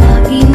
lagi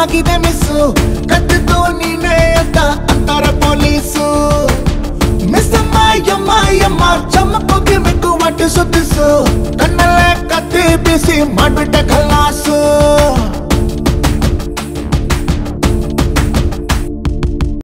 ಆಗಿದೆ miss. ಕದ್ದು ನೀನೇ ಅಂತ ಅಂತಾರ ಪೊಲೀಸು. ಮಿಸ್ಸಮ್ಮ ಯಮ್ಮ ಯಮ್ಮ ಚಮಕೋಗಿ ಮೆಕ್ಕು ಒಟ್ಟು ಸುತ್ತಿಸು. ಕಣ್ಣಲ್ಲೇ ಕತ್ತಿ ಬಿಸಿ ಮಾಡ್ಬಿಟ್ಟ ಕಲಾಸು